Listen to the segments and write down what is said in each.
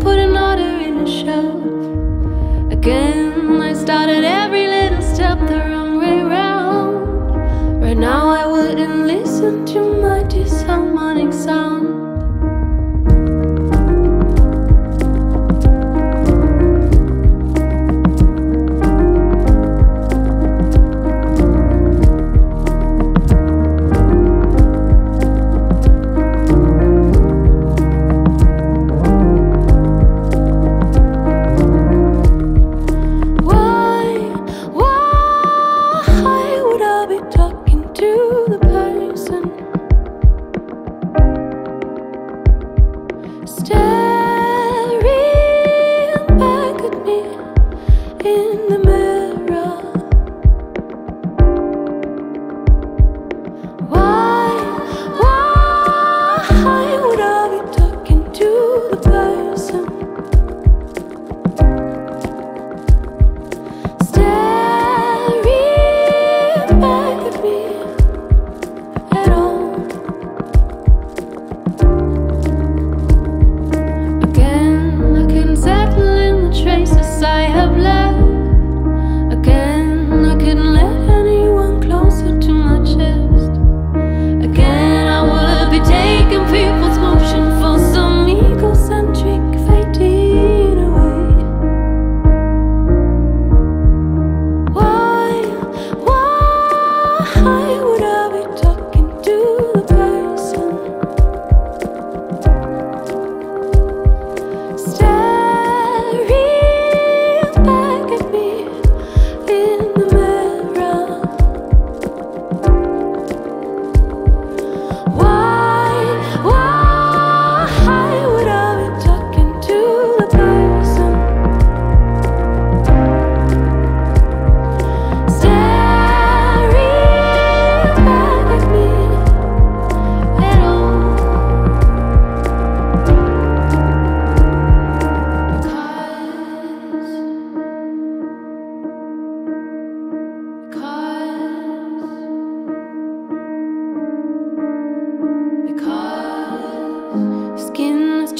put an order in a shelf. Again, I started every little step the wrong way round. Right now, I wouldn't listen to my.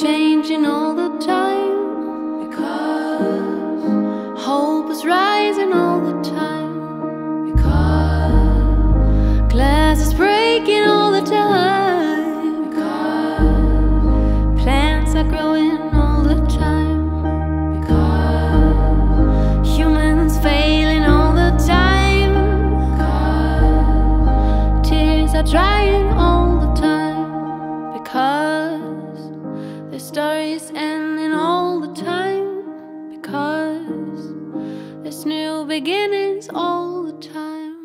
changing all the time. Because hope is rising all the time. Because glass is breaking all the time. Because plants are growing stories ending all the time because there's new beginnings all the time.